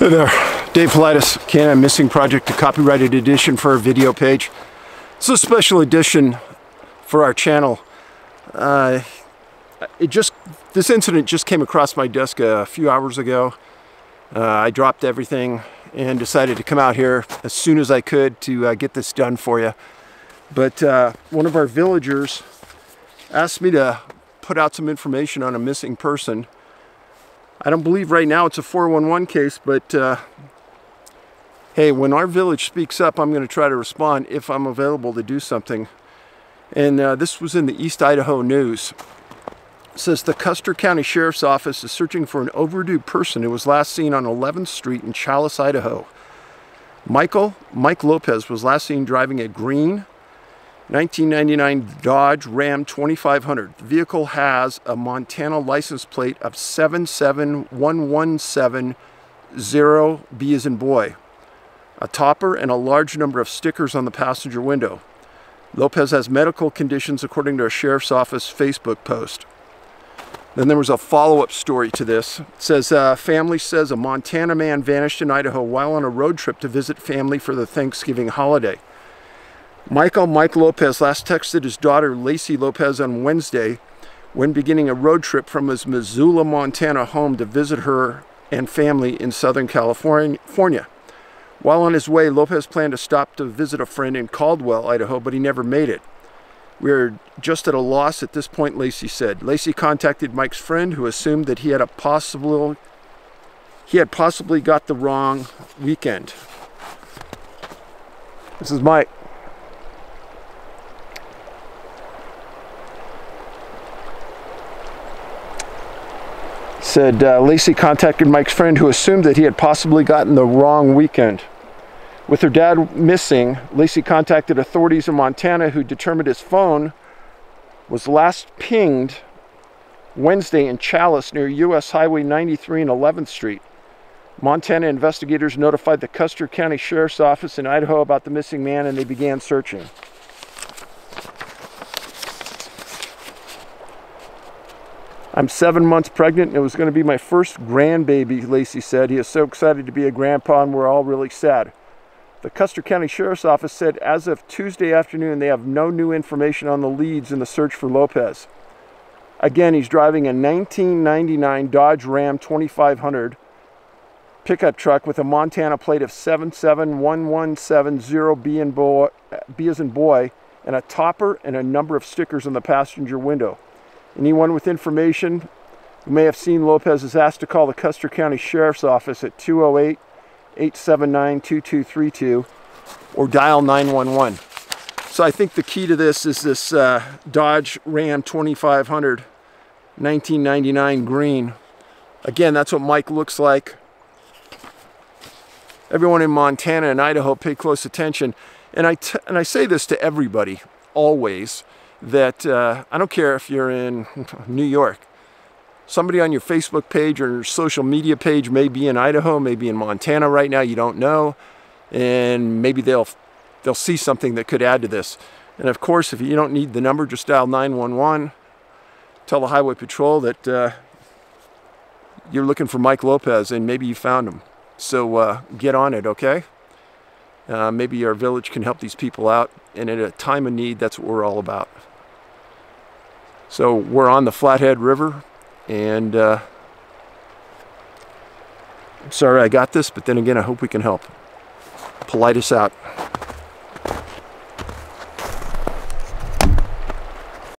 Hey there, Dave Paulides, Canam Missing Project, a copyrighted edition for our video page. It's a special edition for our channel. Uh, it just this incident just came across my desk a few hours ago. Uh, I dropped everything and decided to come out here as soon as I could to uh, get this done for you. But uh, one of our villagers asked me to put out some information on a missing person I don't believe right now it's a 411 case, but uh, hey, when our village speaks up, I'm going to try to respond if I'm available to do something. And uh, this was in the East Idaho News. It says the Custer County Sheriff's Office is searching for an overdue person who was last seen on 11th Street in Challis, Idaho. Michael, Mike Lopez was last seen driving a green 1999 Dodge Ram 2500. The vehicle has a Montana license plate of 77117-0B as in boy, a topper, and a large number of stickers on the passenger window. Lopez has medical conditions according to a sheriff's office Facebook post. Then there was a follow-up story to this. It says, uh, family says a Montana man vanished in Idaho while on a road trip to visit family for the Thanksgiving holiday. Michael Mike Lopez last texted his daughter Lacey Lopez on Wednesday when beginning a road trip from his Missoula, Montana home to visit her and family in Southern California. While on his way, Lopez planned to stop to visit a friend in Caldwell, Idaho, but he never made it. We are just at a loss at this point, Lacey said. Lacey contacted Mike's friend who assumed that he had a possible he had possibly got the wrong weekend. This is Mike. Said uh, Lacey contacted Mike's friend who assumed that he had possibly gotten the wrong weekend. With her dad missing, Lacey contacted authorities in Montana who determined his phone was last pinged Wednesday in Challis near US Highway 93 and 11th Street. Montana investigators notified the Custer County Sheriff's Office in Idaho about the missing man and they began searching. I'm seven months pregnant and it was going to be my first grandbaby, Lacey said. He is so excited to be a grandpa and we're all really sad. The Custer County Sheriff's Office said as of Tuesday afternoon they have no new information on the leads in the search for Lopez. Again, he's driving a 1999 Dodge Ram 2500 pickup truck with a Montana plate of 77117 boy, B as in boy and a topper and a number of stickers on the passenger window. Anyone with information who may have seen Lopez is asked to call the Custer County Sheriff's Office at 208 879 2232 or dial 911. So I think the key to this is this uh, Dodge Ram 2500 1999 green. Again, that's what Mike looks like. Everyone in Montana and Idaho pay close attention. And I, and I say this to everybody, always that uh, I don't care if you're in New York, somebody on your Facebook page or your social media page may be in Idaho, maybe in Montana right now, you don't know, and maybe they'll they'll see something that could add to this. And of course, if you don't need the number, just dial 911. Tell the highway patrol that uh, you're looking for Mike Lopez and maybe you found him. So uh, get on it, okay? Uh, maybe our village can help these people out. And at a time of need, that's what we're all about. So we're on the Flathead River, and uh, sorry I got this, but then again, I hope we can help. Paulides out.